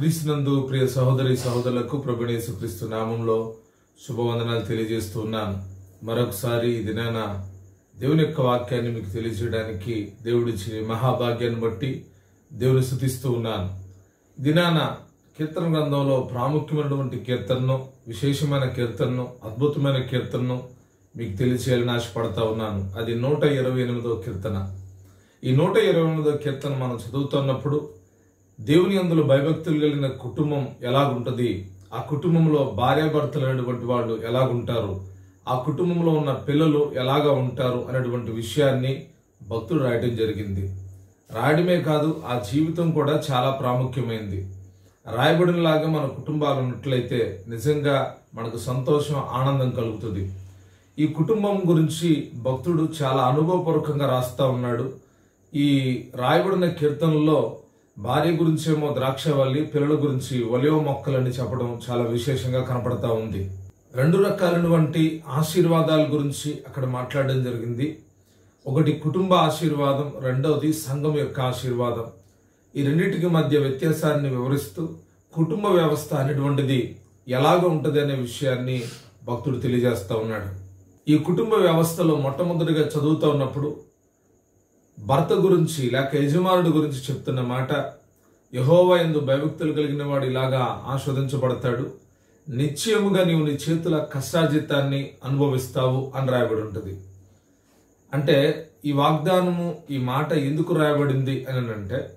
క్రీస్తునందు ప్రియ సహోదరి సహోదరులకు ప్రభునేసు క్రీస్తు నామంలో శుభవందనాలు తెలియజేస్తూ ఉన్నాను. మరొకసారి ఈ దినాన దేవుని యొక్క వాక్యాన్ని మీకు తెలియజేయడానికి దేవుడిచ్చిన మహాభాగ్యాన్ని బట్టి దేవుని స్థుతిస్తూ ఉన్నాను. దినాన కీర్తన గ్రంథంలో ప్రాముఖ్యమైనటువంటి కీర్తనను విశేషమైన కీర్తనను అద్భుతమైన కీర్తనను మీకు తెలియచేయాలని ఆశపడతా ఉన్నాను. అది నూట ఇరవై ఎనిమిదో కీర్తన. ఈ నూట ఇరవై ఎనిమిదో కీర్తన మనం చదువుతున్నప్పుడు దేవుని అందులో భయభక్తులు కలిగిన కుటుంబం ఎలాగుంటుంది? ఆ కుటుంబంలో భార్యాభర్తలు అనేటువంటి వాళ్ళు ఎలాగుంటారు? ఆ కుటుంబంలో ఉన్న పిల్లలు ఎలాగా ఉంటారు? అనేటువంటి విషయాన్ని భక్తుడు రాయటం జరిగింది. రాయడమే కాదు ఆ జీవితం కూడా చాలా ప్రాముఖ్యమైంది. రాయబడినలాగా మన కుటుంబాలు ఉన్నట్లయితే నిజంగా మనకు సంతోషం ఆనందం కలుగుతుంది. ఈ కుటుంబం గురించి భక్తుడు చాలా అనుభవపూర్వకంగా రాస్తా ఉన్నాడు. ఈ రాయబడిన కీర్తనలో భార్య గురించేమో ద్రాక్షవల్లి పిల్లల గురించి ఒలివ మొక్కలని చెప్పడం చాలా విశేషంగా కనపడతా ఉంది. రెండు రకాలైనటువంటి ఆశీర్వాదాల గురించి అక్కడ మాట్లాడడం జరిగింది. ఒకటి కుటుంబ ఆశీర్వాదం రెండవది సంఘం యొక్క ఆశీర్వాదం. ఈ రెండింటికి మధ్య వ్యత్యాసాన్ని వివరిస్తూ కుటుంబ వ్యవస్థ అనేటువంటిది ఎలాగ ఉంటుంది అనే విషయాన్ని భక్తుడు తెలియజేస్తూ ఉన్నాడు. ఈ కుటుంబ వ్యవస్థలో మొట్టమొదటిగా చదువుతూ ఉన్నప్పుడు భర్త గురించి లేక యజమానుడి గురించి చెప్తున్న మాట యహోవా ఎందు భయభక్తులు కలిగిన వాడు ఇలాగా ఆస్వాదించబడతాడు. నిశ్చయముగా నీవు నీ చేతుల కష్టాజితాన్ని అనుభవిస్తావు అని రాయబడి ఉంటుంది అంటే ఈ వాగ్దానము ఈ మాట ఎందుకు రాయబడింది అని అంటే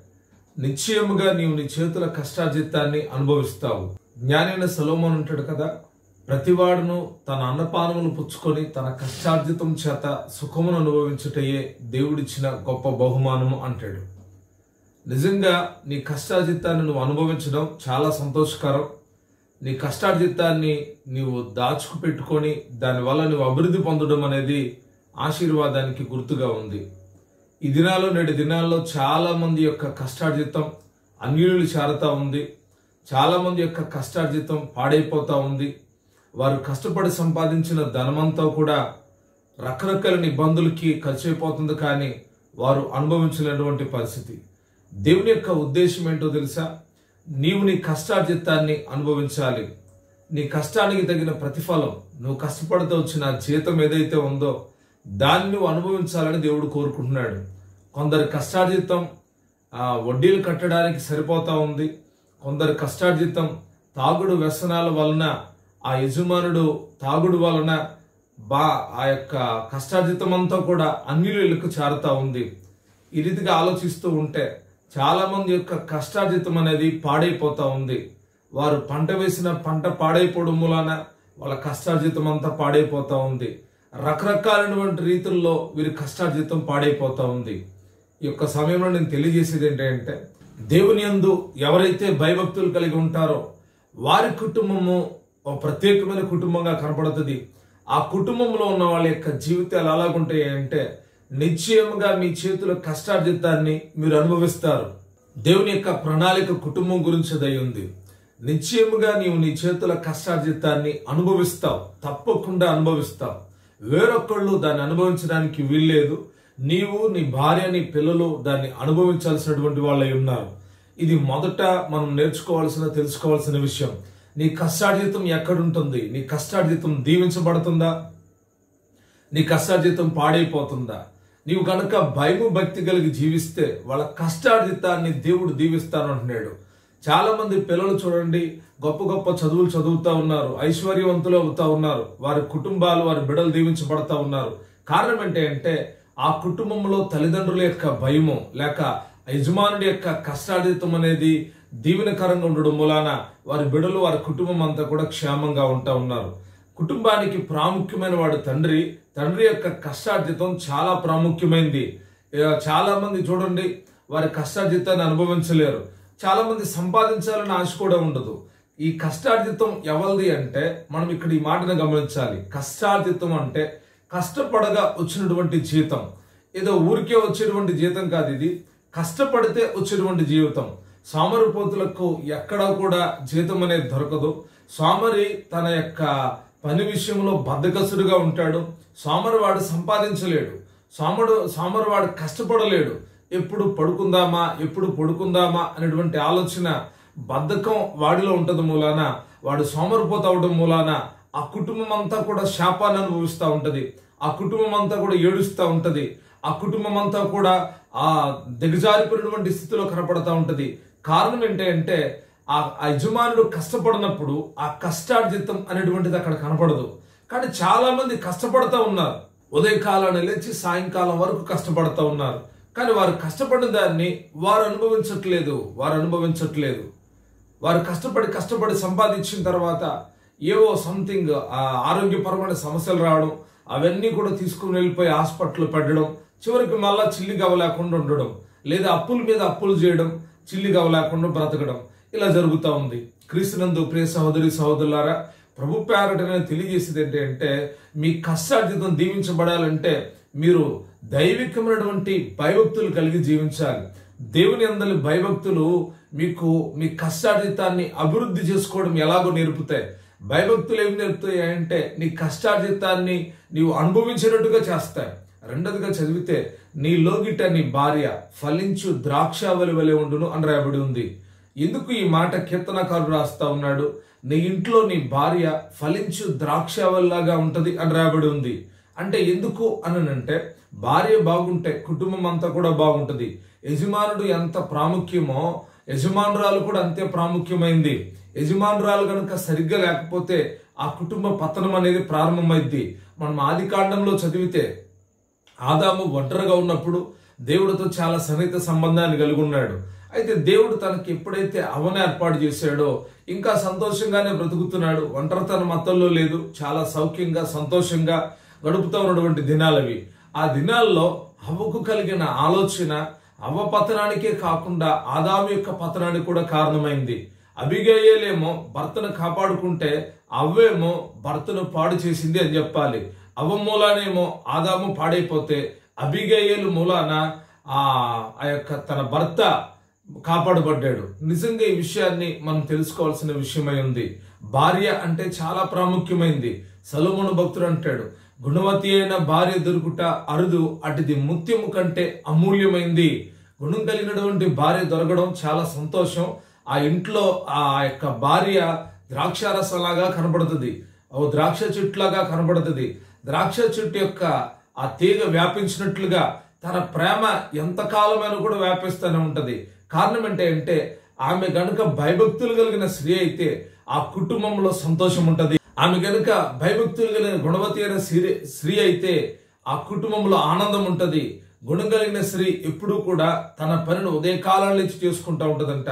నిశ్చయముగా నీవు నీ చేతుల కష్టాజితాన్ని అనుభవిస్తావు. జ్ఞానైన సలోమన్ ఉంటాడు కదా ప్రతివాడును తన అన్నపానమును పుచ్చుకొని తన కష్టార్జితం చేత సుఖమును అనుభవించుటయే దేవుడిచ్చిన గొప్ప బహుమానము అంటాడు. నిజంగా నీ కష్టార్జితాన్ని నువ్వు అనుభవించడం చాలా సంతోషకరం. నీ కష్టార్జితాన్ని నీవు దాచుకు పెట్టుకొని దానివల్ల నువ్వు అభివృద్ధి పొందడం అనేది ఆశీర్వాదానికి గుర్తుగా ఉంది. ఈ దినాల్లో నేటి దినాల్లో చాలామంది యొక్క కష్టార్జితం అన్యులు చేరతా ఉంది. చాలామంది యొక్క కష్టార్జితం పాడైపోతా ఉంది. వారు కష్టపడి సంపాదించిన ధనమంతా కూడా రకరకాల ఇబ్బందులకి ఖర్చు అయిపోతుంది కానీ వారు అనుభవించలేనటువంటి పరిస్థితి. దేవుని యొక్క ఉద్దేశం ఏంటో తెలుసా? నీవు నీ కష్టార్జితాన్ని అనుభవించాలి. నీ కష్టానికి తగిన ప్రతిఫలం నువ్వు కష్టపడితే వచ్చిన జీతం ఏదైతే ఉందో దాన్ని నువ్వు అనుభవించాలని దేవుడు కోరుకుంటున్నాడు. కొందరి కష్టార్జితం ఆ వడ్డీలు కట్టడానికి సరిపోతా ఉంది. కొందరి కష్టార్జితం తాగుడు వ్యసనాల వలన ఆ యజమానుడు తాగుడు వలన బా ఆ యొక్క కష్టార్జితం అంతా కూడా అన్యులకు చేరుతా ఉంది. ఈ రీతిగా ఆలోచిస్తూ ఉంటే చాలామంది యొక్క కష్టార్జితం అనేది పాడైపోతా ఉంది. వారు పంట వేసిన పంట పాడైపోవడం మూలాన వాళ్ళ కష్టార్జితం అంతా పాడైపోతా ఉంది. రకరకాలైనటువంటి రీతుల్లో వీరి కష్టార్జితం పాడైపోతా ఉంది. ఈ యొక్క సమయంలో నేను తెలియజేసేది ఏంటంటే దేవుని యందు ఎవరైతే భయభక్తులు కలిగి ఉంటారో వారి కుటుంబము ఒక ప్రత్యేకమైన కుటుంబంగా కనపడుతుంది. ఆ కుటుంబంలో ఉన్న వాళ్ళ యొక్క జీవితాలు అలాగుంటాయి అంటే నిశ్చయముగా మీ చేతుల కష్టార్జితాన్ని మీరు అనుభవిస్తారు. దేవుని యొక్క ప్రణాళిక కుటుంబం గురించి దయ ఉంది. నిశ్చయముగా నీవు నీ చేతుల కష్టార్జితాన్ని అనుభవిస్తావు. తప్పకుండా అనుభవిస్తావు. వేరొకళ్ళు దాన్ని అనుభవించడానికి వీల్లేదు. నీవు నీ భార్య నీ పిల్లలు దాన్ని అనుభవించాల్సినటువంటి వాళ్ళై ఉన్నారు. ఇది మొదట మనం నేర్చుకోవాల్సిన తెలుసుకోవాల్సిన విషయం. నీ కష్టార్జితం ఎక్కడుంటుంది? నీ కష్టార్జితం దీవించబడుతుందా? నీ కష్టార్జితం పాడైపోతుందా? నీవు కనుక భయము భక్తి కలిగి జీవిస్తే వాళ్ళ కష్టార్జితాన్ని దేవుడు దీవిస్తానంటున్నాడు అంటున్నాడు. చాలామంది పిల్లలు చూడండి గొప్ప గొప్ప చదువులు చదువుతూ ఉన్నారు ఐశ్వర్యవంతులు అవుతా ఉన్నారు వారి కుటుంబాలు వారి బిడలు దీవించబడతా ఉన్నారు. కారణం ఏంటి అంటే ఆ కుటుంబంలో తల్లిదండ్రుల యొక్క భయము లేక యజమానుడి యొక్క కష్టార్జితం అనేది దీవెనకరంగా ఉండడం మూలాన వారి బిడలు వారి కుటుంబం అంతా కూడా క్షేమంగా ఉంటా ఉన్నారు. కుటుంబానికి ప్రాముఖ్యమైన వాడు తండ్రి. తండ్రి యొక్క కష్టార్జితం చాలా ప్రాముఖ్యమైంది. చాలా మంది చూడండి వారి కష్టార్జితాన్ని అనుభవించలేరు. చాలా మంది సంపాదించాలని ఆశ కూడా ఉండదు. ఈ కష్టార్జితం ఎవరిది అంటే మనం ఇక్కడ ఈ మాటను గమనించాలి. కష్టార్జితం అంటే కష్టపడగా వచ్చినటువంటి జీతం ఏదో ఊరికే వచ్చేటువంటి జీతం కాదు ఇది. కష్టపడితే వచ్చేటువంటి జీవితం. సామరిపోతులకు ఎక్కడా కూడా జీతం అనేది దొరకదు. సామరి తన యొక్క పని విషయంలో బద్దకసుడుగా ఉంటాడు. సోమరివాడు సంపాదించలేడు. స్వాముడు సామరు వాడు కష్టపడలేడు. ఎప్పుడు పడుకుందామా ఎప్పుడు పడుకుందామా అనేటువంటి ఆలోచన బద్ధకం వాడిలో ఉంటది మూలాన వాడు సోమరిపోత అవడం మూలాన ఆ కుటుంబం అంతా కూడా శాపాన్ని అనుభవిస్తూ ఉంటుంది. ఆ కుటుంబం అంతా కూడా ఏడుస్తూ ఉంటుంది. ఆ కుటుంబం అంతా కూడా ఆ దిగజారిపోయినటువంటి స్థితిలో కనపడతా ఉంటుంది. కారణం ఏంటంటే ఆ ఆ యజమానుడు కష్టపడినప్పుడు ఆ కష్టార్జితం అనేటువంటిది అక్కడ కనపడదు. కానీ చాలా మంది కష్టపడతా ఉన్నారు. ఉదయకాలాన్ని లేచి సాయంకాలం వరకు కష్టపడతా ఉన్నారు. కానీ వారు కష్టపడిన దాన్ని వారు అనుభవించట్లేదు వారు అనుభవించట్లేదు. వారు కష్టపడి కష్టపడి సంపాదించిన తర్వాత ఏవో సంథింగ్ ఆరోగ్యపరమైన సమస్యలు రావడం అవన్నీ కూడా తీసుకుని వెళ్ళిపోయి హాస్పిటల్ పెట్టడం చివరికి మళ్ళా చిల్లి లేకుండా ఉండడం లేదా అప్పుల మీద అప్పులు చేయడం చిల్లి లేకుండా బ్రతకడం ఇలా జరుగుతూ ఉంది. క్రీస్తునందు ప్రియ సహోదరి సహోదరులారా ప్రభు పేరటనే తెలియజేసేది ఏంటి అంటే మీ కష్టార్జితం దీవించబడాలంటే మీరు దైవికమైనటువంటి భయభక్తులు కలిగి జీవించాలి. దేవుని అందరి భయభక్తులు మీకు మీ కష్టార్జితాన్ని అభివృద్ధి చేసుకోవడం ఎలాగో నేర్పుతాయి. భయభక్తులు ఏమి నేర్పుతాయి అంటే నీ కష్టార్జితాన్ని నీవు అనుభవించినట్టుగా చేస్తాయి. రెండవదిగా చదివితే నీ లోగిట నీ భార్య ఫలించు ద్రాక్షావలి వలె ఉండును అని రాయబడి ఉంది. ఎందుకు ఈ మాట కీర్తనకారుడు రాస్తా ఉన్నాడు? నీ ఇంట్లో నీ భార్య ఫలించు ద్రాక్షావల్లాగా ఉంటది అని రాయబడి ఉంది. అంటే ఎందుకు అనంటే భార్య బాగుంటే కుటుంబం అంతా కూడా బాగుంటుంది. యజమానుడు ఎంత ప్రాముఖ్యమో యజమానురాలు కూడా అంతే ప్రాముఖ్యమైంది. యజమానురాలు కనుక సరిగ్గా లేకపోతే ఆ కుటుంబ పతనం అనేది ప్రారంభమైద్ది. మనం ఆది కాండంలో చదివితే ఆదాము ఒంటరిగా ఉన్నప్పుడు దేవుడితో చాలా సన్నిహిత సంబంధాన్ని కలిగి ఉన్నాడు. అయితే దేవుడు తనకి ఎప్పుడైతే అవన ఏర్పాటు చేశాడో ఇంకా సంతోషంగానే బ్రతుకుతున్నాడు. ఒంటరితన మతంలో లేదు చాలా సౌఖ్యంగా సంతోషంగా గడుపుతూ ఉన్నటువంటి దినాలవి ఆ దినాల్లో అవ్వకు కలిగిన ఆలోచన అవ్వ పతనానికే కాకుండా ఆదాము యొక్క పతనానికి కూడా కారణమైంది. అభిగేయలేమో భర్తను కాపాడుకుంటే అవ్వేమో భర్తను పాడు చేసింది అని చెప్పాలి. అవ మూలానేమో ఆదాము పాడైపోతే అభిగేయలు మూలాన ఆ ఆ యొక్క తన భర్త కాపాడబడ్డాడు. నిజంగా ఈ విషయాన్ని మనం తెలుసుకోవాల్సిన విషయమై ఉంది. భార్య అంటే చాలా ప్రాముఖ్యమైంది. సలోమును భక్తుడు అంటాడు గుణవతి అయిన భార్య దొరుకుట అరుదు అటుది ముత్యము కంటే అమూల్యమైంది. గుణం కలిగినటువంటి భార్య దొరకడం చాలా సంతోషం. ఆ ఇంట్లో ఆ యొక్క భార్య ద్రాక్షారసలాగా కనబడుతుంది. ఓ ద్రాక్ష చెట్టులాగా కనబడుతుంది. ద్రాక్ష చెట్టు యొక్క ఆ తీగ వ్యాపించినట్లుగా తన ప్రేమ ఎంతకాలమైనా కూడా వ్యాపిస్తూనే ఉంటుంది. కారణం ఏంటి అంటే ఆమె గనుక భయభక్తులు కలిగిన స్త్రీ అయితే ఆ కుటుంబంలో సంతోషం ఉంటుంది. ఆమె గనుక భయభక్తులు కలిగిన గుణవతి అయిన స్త్రీ స్త్రీ అయితే ఆ కుటుంబంలో ఆనందం ఉంటుంది. గుణం కలిగిన స్త్రీ ఎప్పుడూ కూడా తన పనిని ఉదయకాలం నుంచి చేసుకుంటా ఉంటదంట.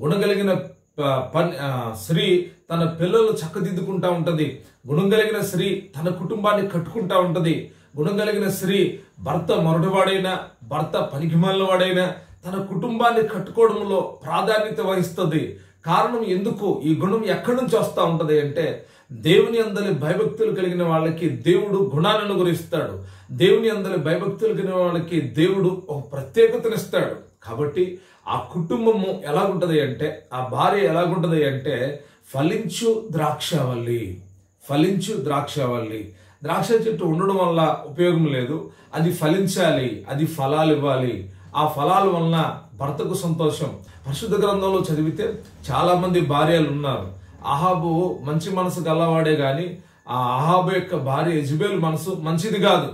గుణం కలిగిన ప- పని స్త్రీ తన పిల్లలు చక్కదిద్దుకుంటా ఉంటుంది. గుణం కలిగిన స్త్రీ తన కుటుంబాన్ని కట్టుకుంటా ఉంటుంది. గుణం కలిగిన స్త్రీ భర్త మొరటివాడైనా భర్త పనికిమాలిన వాడైనా తన కుటుంబాన్ని కట్టుకోవడంలో ప్రాధాన్యత వహిస్తుంది. కారణం ఎందుకు? ఈ గుణం ఎక్కడి నుంచి వస్తూ ఉంటుంది అంటే దేవుని అందరి భయభక్తులు కలిగిన వాళ్ళకి దేవుడు గుణాలను గురిస్తాడు. దేవుని అందరి భయభక్తులు కలిగిన వాళ్ళకి దేవుడు ఒక ప్రత్యేకతనిస్తాడు కాబట్టి ఆ కుటుంబము ఎలాగుంటది అంటే ఆ భార్య ఎలాగుంటది అంటే ఫలించు ద్రాక్షవల్లి. ఫలించు ద్రాక్షవల్లి ద్రాక్ష చెట్టు ఉండడం వల్ల ఉపయోగం లేదు. అది ఫలించాలి అది ఫలాలు ఇవ్వాలి ఆ ఫలాల వలన భర్తకు సంతోషం. పరిశుద్ధ గ్రంథంలో చదివితే చాలామంది భార్యలు ఉన్నారు. అహాబు మంచి మనసు గల్లవాడే కానీ ఆ అహాబు యొక్క భార్య ఎజుబేల్ మనసు మంచిది కాదు.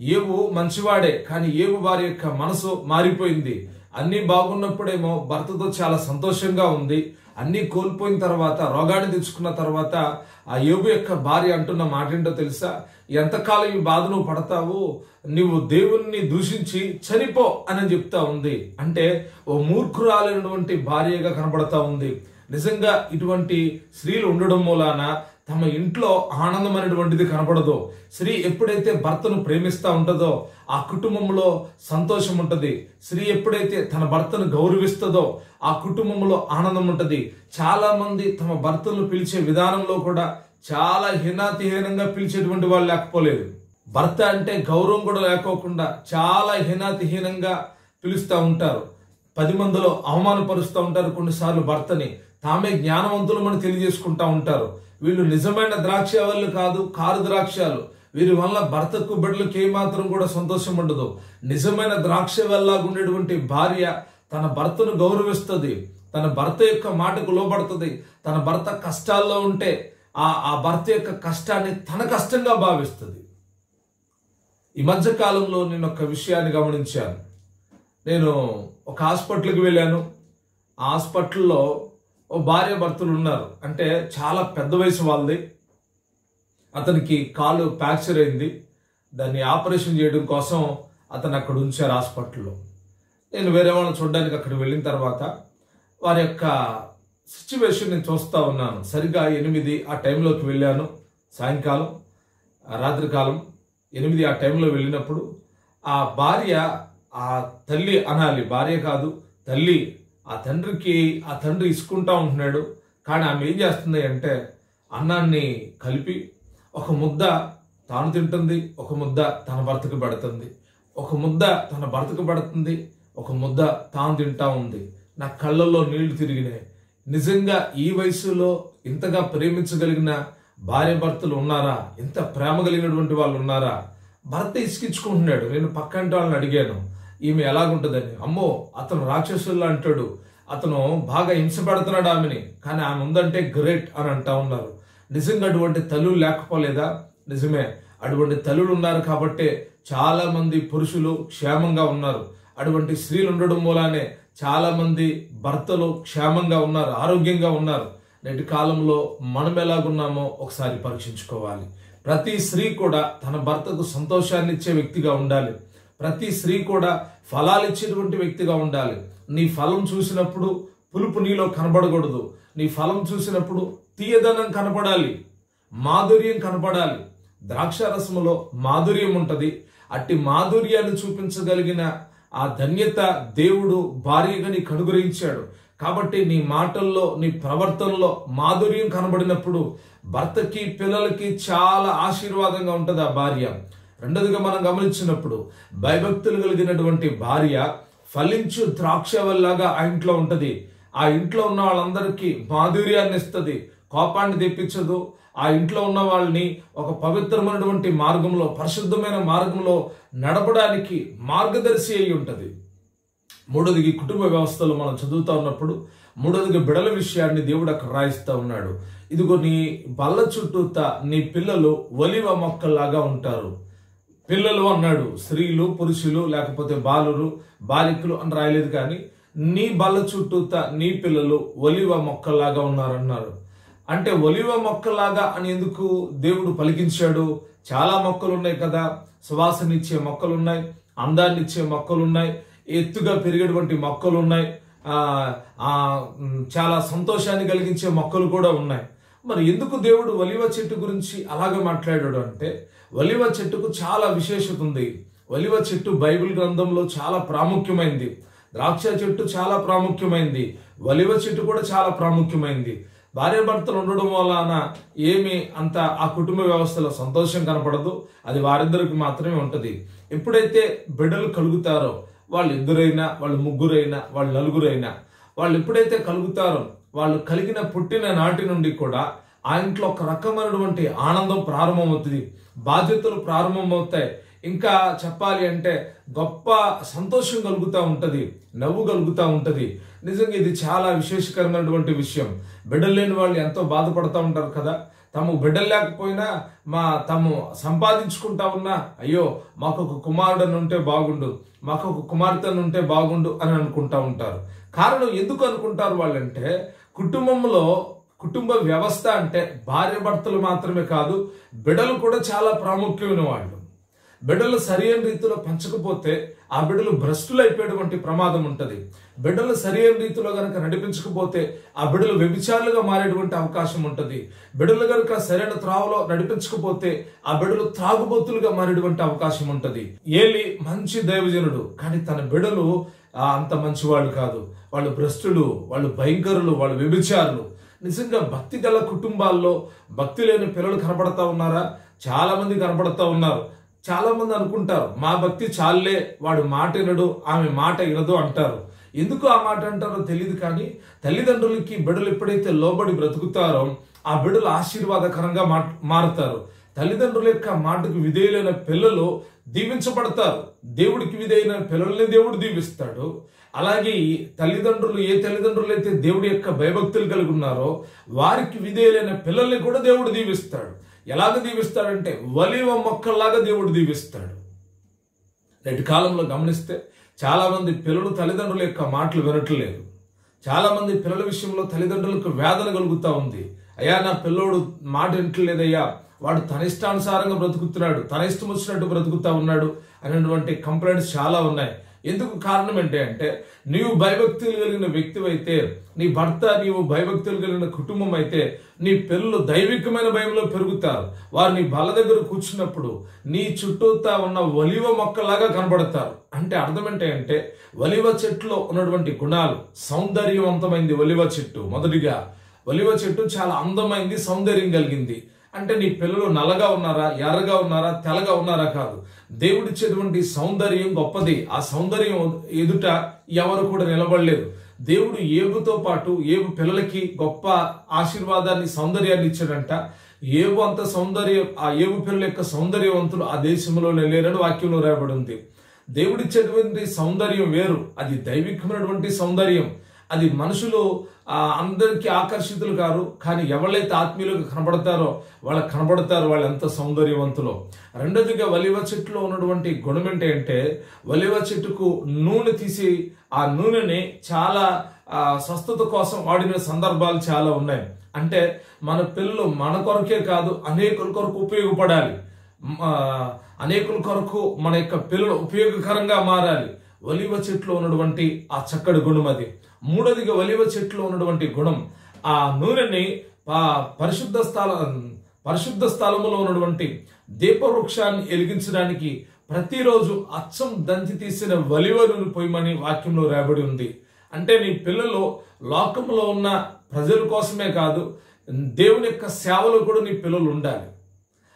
ఏవు మంచివాడే కానీ ఏవు వారి యొక్క మనసు మారిపోయింది. అన్ని బాగున్నప్పుడేమో భర్తతో చాలా సంతోషంగా ఉంది. అన్నీ కోల్పోయిన తర్వాత రోగాన్ని తెచ్చుకున్న తర్వాత ఆ యోగు యొక్క భార్య అంటున్న మాట ఏంటో తెలుసా? ఎంతకాలం ఈ బాధ నువ్వు పడతావు? నువ్వు దేవుణ్ణి దూషించి చనిపో అని చెప్తా ఉంది. అంటే ఓ మూర్ఖురాలైనటువంటి భార్యగా కనబడతా ఉంది. నిజంగా ఇటువంటి స్త్రీలు ఉండడం మూలాన తమ ఇంట్లో ఆనందం అనేటువంటిది కనపడదు. స్త్రీ ఎప్పుడైతే భర్తను ప్రేమిస్తూ ఉంటుందో ఆ కుటుంబంలో సంతోషం ఉంటుంది. స్త్రీ ఎప్పుడైతే తన భర్తను గౌరవిస్తుందో ఆ కుటుంబంలో ఆనందం ఉంటుంది. చాలా మంది తమ భర్తను పిలిచే విధానంలో కూడా చాలా హీనాతిహీనంగా పిలిచేటువంటి వాళ్ళు లేకపోలేదు. భర్త అంటే గౌరవం కూడా లేకోకుండా చాలా హీనాతిహీనంగా పిలుస్తూ ఉంటారు. పది మందిలో అవమానపరుస్తూ ఉంటారు కొన్నిసార్లు భర్తని. తామే జ్ఞానవంతులమని తెలియజేసుకుంటా ఉంటారు. వీళ్ళు నిజమైన ద్రాక్ష వాళ్ళు కాదు? కారు ద్రాక్షాలు. వీరి వల్ల భర్తకు బిడ్డలకు ఏమాత్రం కూడా సంతోషం ఉండదు. నిజమైన ద్రాక్ష వల్ల ఉండేటువంటి భార్య తన భర్తను గౌరవిస్తుంది. తన భర్త యొక్క మాటకు లోపడుతుంది తన భర్త కష్టాల్లో ఉంటే ఆ ఆ భర్త యొక్క కష్టాన్ని తన కష్టంగా భావిస్తుంది. ఈ మధ్య కాలంలో నేను ఒక విషయాన్ని గమనించాను. నేను ఒక హాస్పిటల్కి వెళ్ళాను. ఆ హాస్పిటల్లో ఓ భార్య భర్తలు ఉన్నారు. అంటే చాలా పెద్ద వయసు వాళ్ళది. అతనికి కాలు ఫ్రాక్చర్ అయింది. దాన్ని ఆపరేషన్ చేయడం కోసం అతను అక్కడ ఉంచారు హాస్పిటల్లో. నేను వేరే వాళ్ళని చూడడానికి అక్కడ వెళ్ళిన తర్వాత వారి యొక్క సిచ్యువేషన్ నేను చూస్తూ ఉన్నాను. సరిగా ఎనిమిది ఆ టైంలోకి వెళ్ళాను. సాయంకాలం రాత్రికాలం ఎనిమిది ఆ టైంలో వెళ్ళినప్పుడు ఆ భార్య ఆ తల్లి అనాలి. భార్య కాదు తల్లి ఆ తండ్రికి ఆ తండ్రి ఇసుకుంటా ఉంటున్నాడు. కానీ ఆమె ఏం చేస్తుంది అంటే అన్నాన్ని కలిపి ఒక ముద్ద తాను తింటుంది ఒక ముద్ద తన భర్తకు పెడుతుంది. ఒక ముద్ద తన భర్తకు పెడుతుంది ఒక ముద్ద తాను తింటా ఉంది. నా కళ్ళల్లో నీళ్ళు తిరిగినాయి. నిజంగా ఈ వయసులో ఇంతగా ప్రేమించగలిగిన భార్య భర్తలు ఉన్నారా? ఇంత ప్రేమ కలిగినటువంటి వాళ్ళు ఉన్నారా? భర్త ఇసుకించుకుంటున్నాడు. నేను పక్కంటి వాళ్ళని అడిగాను. ఈమె ఎలాగుంటుందని. అమ్మో అతను రాక్షసుల్లా అంటాడు. అతను బాగా హింస పెడుతున్నాడు ఆమెని. కానీ ఆమె ఉందంటే గ్రేట్ అని అంటా ఉన్నారు. నిజంగా అటువంటి తల్లులు లేకపోలేదా? నిజమే. అటువంటి తల్లులు ఉన్నారు కాబట్టే చాలా మంది పురుషులు క్షేమంగా ఉన్నారు. అటువంటి స్త్రీలు ఉండడం మూలానే చాలా మంది భర్తలు క్షేమంగా ఉన్నారు ఆరోగ్యంగా ఉన్నారు. నేటి కాలంలో మనం ఎలాగున్నామో ఒకసారి పరీక్షించుకోవాలి. ప్రతి స్త్రీ కూడా తన భర్తకు సంతోషాన్ని ఇచ్చే వ్యక్తిగా ఉండాలి. ప్రతి స్త్రీ కూడా ఫలాలు ఇచ్చేటువంటి వ్యక్తిగా ఉండాలి. నీ ఫలం చూసినప్పుడు పులుపు నీలో కనబడకూడదు. నీ ఫలం చూసినప్పుడు తీయదనం కనపడాలి. మాధుర్యం కనపడాలి. ద్రాక్ష రసములో మాధుర్యం ఉంటుంది. అట్టి మాధుర్యాన్ని చూపించగలిగిన ఆ ధన్యత దేవుడు భార్యగా నీకు అనుగ్రహించాడు. కాబట్టి నీ మాటల్లో నీ ప్రవర్తనలో మాధుర్యం కనబడినప్పుడు భర్తకి పిల్లలకి చాలా ఆశీర్వాదంగా ఉంటుంది ఆ భార్య. రెండోదిగా మనం గమనించినప్పుడు భయభక్తులు కలిగినటువంటి భార్య ఫలించు ద్రాక్ష వల్లగా ఆ ఇంట్లో ఉంటుంది. ఆ ఇంట్లో ఉన్న వాళ్ళందరికీ మాధుర్యాన్ని ఇస్తుంది. కోపాన్ని తెప్పించదు. ఆ ఇంట్లో ఉన్న వాళ్ళని ఒక పవిత్రమైనటువంటి మార్గంలో పరిశుద్ధమైన మార్గంలో నడపడానికి మార్గదర్శి అయి ఉంటుంది. మూడోదికి కుటుంబ వ్యవస్థలో మనం చదువుతా ఉన్నప్పుడు మూడోదిగా బిడల విషయాన్ని దేవుడు అక్కడ రాయిస్తూ ఉన్నాడు. ఇదిగో నీ బల్ల చుట్టూత నీ పిల్లలు ఒలివ మొక్కల్లాగా ఉంటారు. పిల్లలు అన్నాడు స్త్రీలు పురుషులు లేకపోతే బాలురు బాలికలు అని రాయలేదు కానీ నీ బల్ల చుట్టూత నీ పిల్లలు ఒలివ మొక్కలాగా ఉన్నారన్నారు. అంటే ఒలివ మొక్కలాగా అని ఎందుకు దేవుడు పలికించాడు? చాలా మొక్కలు ఉన్నాయి కదా సువాసనిచ్చే మొక్కలు ఉన్నాయి అందాన్నిచ్చే మొక్కలు ఉన్నాయి ఎత్తుగా పెరిగేటువంటి మొక్కలు ఉన్నాయి చాలా సంతోషాన్ని కలిగించే మొక్కలు కూడా ఉన్నాయి. మరి ఎందుకు దేవుడు ఒలివ చెట్టు గురించి అలాగే మాట్లాడాడు అంటే ఒలివ చెట్టుకు చాలా విశేషత ఉంది. ఒలివ చెట్టు బైబిల్ గ్రంథంలో చాలా ప్రాముఖ్యమైంది. ద్రాక్ష చెట్టు చాలా ప్రాముఖ్యమైంది. ఒలివ చెట్టు కూడా చాలా ప్రాముఖ్యమైంది. భార్యాభర్తలు ఉండడం వలన ఏమి అంత ఆ కుటుంబ వ్యవస్థలో సంతోషం కనపడదు. అది వారిద్దరికి మాత్రమే ఉంటుంది. ఎప్పుడైతే బిడ్డలు కలుగుతారో వాళ్ళు ఇద్దరైనా వాళ్ళు ముగ్గురైనా వాళ్ళు నలుగురైనా వాళ్ళు ఎప్పుడైతే కలుగుతారో వాళ్ళు కలిగిన పుట్టిన నాటి నుండి కూడా ఆ ఇంట్లో ఒక రకమైనటువంటి ఆనందం ప్రారంభమవుతుంది. బాధ్యతలు ప్రారంభమవుతాయి. ఇంకా చెప్పాలి అంటే గొప్ప సంతోషం కలుగుతూ ఉంటుంది నవ్వు కలుగుతూ ఉంటుంది. నిజంగా ఇది చాలా విశేషకరమైనటువంటి విషయం. బిడ్డలు లేని వాళ్ళు ఎంతో బాధపడతా ఉంటారు కదా. తమకు బిడ్డలు లేకపోయినా మా తాము సంపాదించుకుంటా ఉన్నా అయ్యో మాకు ఒక కుమారుడని ఉంటే బాగుండు మాకు ఒక కుమార్తెను ఉంటే బాగుండు అని అనుకుంటా ఉంటారు. కారణం ఎందుకు అనుకుంటారు వాళ్ళంటే కుటుంబంలో కుటుంబ వ్యవస్థ అంటే భార్య భర్తలు మాత్రమే కాదు బిడలు కూడా చాలా ప్రాముఖ్యమైన వాళ్ళు. బిడ్డలు సరైన రీతిలో పంచకపోతే ఆ బిడ్డలు భ్రష్టులు అయిపోయేటువంటి ప్రమాదం ఉంటుంది. బిడ్డలు సరైన రీతిలో కనుక నడిపించకపోతే ఆ బిడ్డలు వ్యభిచారులుగా మారేటువంటి అవకాశం ఉంటుంది. బిడ్డలు కనుక సరైన త్రావలో నడిపించకపోతే ఆ బిడ్డలు త్రాగుబోతులుగా మారేటువంటి అవకాశం ఉంటుంది. ఏలి మంచి దైవజనుడు కానీ తన బిడ్డలు అంత మంచి వాళ్ళు కాదు. వాళ్ళు భ్రష్టులు వాళ్ళు భయంకరులు వాళ్ళు వ్యభిచారులు. నిజంగా భక్తి గల కుటుంబాల్లో భక్తి లేని పిల్లలు కనపడతా ఉన్నారా? చాలా మంది కనపడతా ఉన్నారు. చాలా మంది అనుకుంటారు మా భక్తి చాలే వాడు మాట వినడు ఆమె మాట వినదు అంటారు. ఎందుకు ఆ మాట అంటారో తెలియదు కానీ తల్లిదండ్రులకి బిడ్డలు ఎప్పుడైతే లోబడి బ్రతుకుతారో ఆ బిడ్డలు ఆశీర్వాదకరంగా మా- మారుతారు. తల్లిదండ్రుల యొక్క మాటకు విధేయులైన పిల్లలు దీవించబడతారు. దేవుడికి విధేయైన పిల్లల్ని దేవుడు దీవిస్తాడు. అలాగే ఈ తల్లిదండ్రులు ఏ తల్లిదండ్రులు అయితే దేవుడి యొక్క భయభక్తులు కలిగి ఉన్నారో వారికి విధేయులైన పిల్లల్ని కూడా దేవుడు దీవిస్తాడు. ఎలాగ దీవిస్తాడంటే వలివ మొక్కల్లాగా దేవుడు దీవిస్తాడు. నేటి కాలంలో గమనిస్తే చాలామంది పిల్లలు తల్లిదండ్రుల యొక్క మాటలు వినట్లేదు. చాలామంది పిల్లల విషయంలో తల్లిదండ్రులకు వేదన కలుగుతూ ఉంది. అయ్యా నా పిల్లోడు మాట వింటలేదయ్యా. వాడు తన ఇష్టానుసారంగా బ్రతుకుతున్నాడు. తన ఇష్టం వచ్చినట్టు బ్రతుకుతా ఉన్నాడు అనేటువంటి కంప్లైంట్స్ చాలా ఉన్నాయి. ఎందుకు కారణం అంటే అంటే నీవు భయభక్తులు కలిగిన వ్యక్తివైతే నీ భర్త నీవు భయభక్తులు కలిగిన కుటుంబం అయితే నీ పిల్లలు దైవికమైన భయంలో పెరుగుతారు. వారు నీ బల దగ్గర కూర్చున్నప్పుడు నీ చుట్టూతా ఉన్న ఒలివ మొక్కలాగా కనబడతారు. అంటే అర్థం ఏంటి అంటే ఒలివ చెట్టులో ఉన్నటువంటి గుణాలు సౌందర్యవంతమైంది ఒలివ చెట్టు. మొదటిగా ఒలివ చెట్టు చాలా అందమైంది సౌందర్యం కలిగింది. అంటే నీ పిల్లలు నల్లగా ఉన్నారా ఎర్రగా ఉన్నారా తెల్లగా ఉన్నారా కాదు. దేవుడిచ్చేటువంటి సౌందర్యం గొప్పది. ఆ సౌందర్యం ఎదుట ఎవరు కూడా నిలబడలేదు. దేవుడు ఏబుతో పాటు ఏబు పిల్లలకి గొప్ప ఆశీర్వాదాన్ని సౌందర్యాన్ని ఇచ్చాడంట. ఏబు అంత సౌందర్యం ఆ ఏబు పిల్లల యొక్క సౌందర్యవంతులు ఆ దేశంలోనే లేరని వాక్యంలో రాయబడి ఉంది. దేవుడిచ్చేటువంటి సౌందర్యం వేరు. అది దైవికమైనటువంటి సౌందర్యం. అది మనుషులు అందరికీ ఆకర్షితులు కారు. కానీ ఎవరైతే ఆత్మీయులకు కనబడతారో వాళ్ళకి కనబడతారు వాళ్ళు ఎంత సౌందర్యవంతులో. రెండోదిగా వలివ చెట్టులో ఉన్నటువంటి గుణం ఏంటంటే వలివ చెట్టుకు నూనె తీసి ఆ నూనెని చాలా స్వస్థత కోసం వాడిన సందర్భాలు చాలా ఉన్నాయి. అంటే మన పిల్లలు మన కొరకే కాదు అనేకుల కొరకు ఉపయోగపడాలి. అనేకుల కొరకు మన యొక్క పిల్లలు ఉపయోగకరంగా మారాలి. ఒలివ చెట్లో ఉన్నటువంటి ఆ చక్కటి గుణం అది మూడోదిగా ఒలివ చెట్లో ఉన్నటువంటి గుణం ఆ నూనెని పరిశుద్ధ స్థల పరిశుద్ధ స్థలములో ఉన్నటువంటి దీపవృక్షాన్ని వెలిగించడానికి ప్రతిరోజు అచ్చం దంచి తీసిన వలివరును నూనె పొయ్యమని వాక్యంలో రాబడి ఉంది. అంటే నీ పిల్లలు లోకంలో ఉన్న ప్రజల కోసమే కాదు దేవుని యొక్క సేవలో కూడా నీ పిల్లలు ఉండాలి.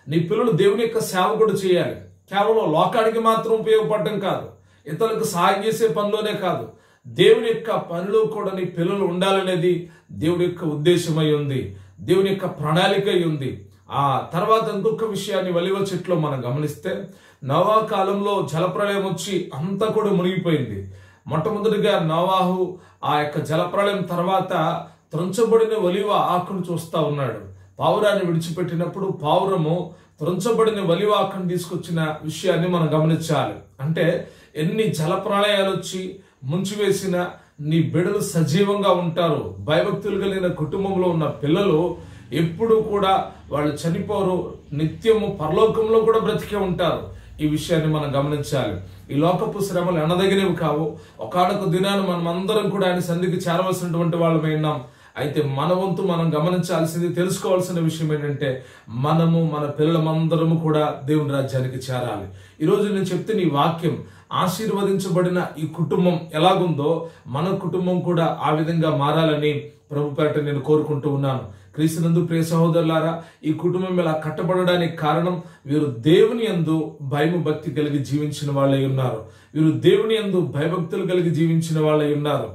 నీ పిల్లలు దేవుని యొక్క సేవ కూడా చేయాలి. కేవలం లోకానికి మాత్రం ఉపయోగపడటం కాదు ఇతరులకు సహాయం చేసే పనిలోనే కాదు దేవుని యొక్క పనిలో కూడా నీ పిల్లలు ఉండాలనేది దేవుడి యొక్క ఉద్దేశమై ఉంది. దేవుని యొక్క ప్రణాళిక ఉంది. ఆ తర్వాత ఇంకొక విషయాన్ని వలివ చెట్లో మనం గమనిస్తే నవా కాలంలో జలప్రళయం వచ్చి అంతా కూడా మునిగిపోయింది. మొట్టమొదటిగా నవాహు ఆ యొక్క జలప్రళయం తర్వాత త్రంచబడిన ఒలివ ఆకును చూస్తా ఉన్నాడు. పావురాన్ని విడిచిపెట్టినప్పుడు పావురము త్రంచబడిన ఒలివ ఆకును తీసుకొచ్చిన విషయాన్ని మనం గమనించాలి. అంటే ఎన్ని జలప్రళయాలు వచ్చి ముంచివేసిన నీ బిడలు సజీవంగా ఉంటారు. భయభక్తులు కలిగిన కుటుంబంలో ఉన్న పిల్లలు ఎప్పుడు కూడా వాళ్ళు చనిపోరు. నిత్యము పరలోకంలో కూడా బ్రతికే ఉంటారు. ఈ విషయాన్ని మనం గమనించాలి. ఈ లోకపు శ్రమలు అనదగినవి కావు. ఒకనొక దినాన్ని మనం అందరం కూడా ఆయన సంధికి చేరవలసినటువంటి వాళ్ళమై ఉన్నాం. అయితే మన వంతు మనం గమనించాల్సింది తెలుసుకోవాల్సిన విషయం ఏంటంటే మనము మన పిల్లలమందరము కూడా దేవుని రాజ్యానికి చేరాలి. ఈరోజు నేను చెప్తే నీ వాక్యం ఆశీర్వదించబడిన ఈ కుటుంబం ఎలాగుందో మన కుటుంబం కూడా ఆ విధంగా మారాలని ప్రభుపేట నేను కోరుకుంటూ ఉన్నాను. క్రీస్తునందు ప్రియ సహోదరులారా ఈ కుటుంబం ఇలా కట్టబడడానికి కారణం వీరు దేవుని యందు భయము భక్తి కలిగి జీవించిన వాళ్ళై ఉన్నారు. వీరు దేవుని యందు భయభక్తులు కలిగి జీవించిన వాళ్ళై ఉన్నారు.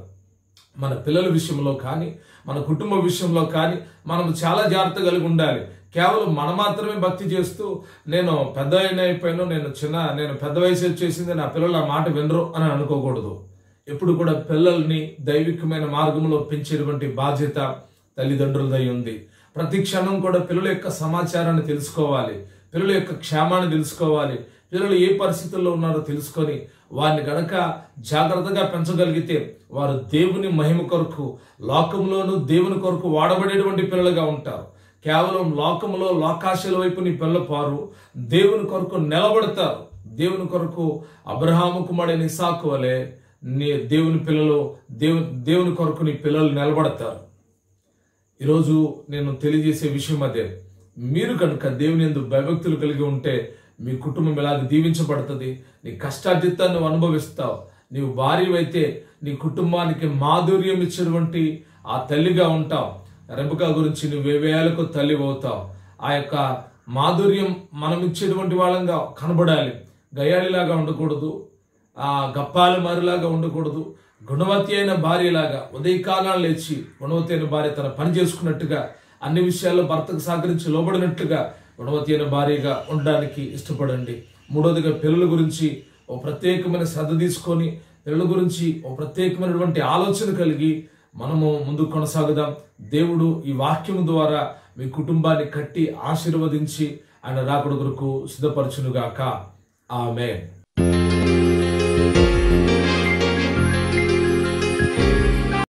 మన పిల్లల విషయంలో కానీ మన కుటుంబ విషయంలో కానీ మనం చాలా జాగ్రత్త కలిగి ఉండాలి. కేవలం మనం మాత్రమే భక్తి చేస్తూ నేను పెద్ద అయిపోయాను నేను చిన్న నేను పెద్ద వయసు వచ్చేసింది నా పిల్లలు ఆ మాట వినరు అని అనుకోకూడదు. ఎప్పుడు కూడా పిల్లల్ని దైవికమైన మార్గంలో పెంచేటువంటి బాధ్యత తల్లిదండ్రులదై ఉంది. ప్రతి క్షణం కూడా పిల్లల యొక్క సమాచారాన్ని తెలుసుకోవాలి పిల్లల యొక్క క్షేమాన్ని తెలుసుకోవాలి పిల్లలు ఏ పరిస్థితుల్లో ఉన్నారో తెలుసుకొని వారిని గనక జాగ్రత్తగా పెంచగలిగితే వారు దేవుని మహిమ కొరకు లోకంలోనూ దేవుని కొరకు వాడబడేటువంటి పిల్లలుగా ఉంటారు. కేవలం లోకములో లోకాశల వైపు నీ పిల్లపారు దేవుని కొరకు నిలబడతారు. దేవుని కొరకు అబ్రహాము కుమారుడైన ఇసాకు వలె నీ దేవుని పిల్లలు దేవు దేవుని కొరకు నీ పిల్లలు నిలబడతారు. ఈరోజు నేను తెలియజేసే విషయం అదే. మీరు కనుక దేవుని ఎందు భయభక్తులు కలిగి ఉంటే మీ కుటుంబం ఎలాగ దీవించబడుతుంది? నీ కష్టార్జితాన్ని నువ్వు అనుభవిస్తావు. నీవు భార్యవైతే నీ కుటుంబానికి మాధుర్యం ఇచ్చినటువంటి ఆ తల్లిగా ఉంటావు. రెబకా గురించి నువ్వు వేవేలకు తల్లి అవుతావు ఆ యొక్క మాధుర్యం మనం ఇచ్చేటువంటి వాళ్ళంగా కనబడాలి. గయాళిలాగా ఉండకూడదు. ఆ గప్పాల మారిలాగా ఉండకూడదు. గుణవతి అయిన భార్యలాగా ఉదయకాలం లేచి గుణవతి అయిన భార్య తన పని చేసుకున్నట్టుగా అన్ని విషయాల్లో భర్తకు సహకరించి లోబడినట్టుగా గుణవతి అయిన భార్యగా ఉండడానికి ఇష్టపడండి. మూడోదిగా పిల్లల గురించి ఓ ప్రత్యేకమైన శ్రద్ధ తీసుకొని పిల్లల గురించి ఒక ప్రత్యేకమైనటువంటి ఆలోచన కలిగి మనము ముందుకు కొనసాగుదాం. దేవుడు ఈ వాక్యం ద్వారా మీ కుటుంబాన్ని కట్టి ఆశీర్వదించి ఆయన రాకుడు కొరకు సిద్ధపరచునుగాక. ఆమె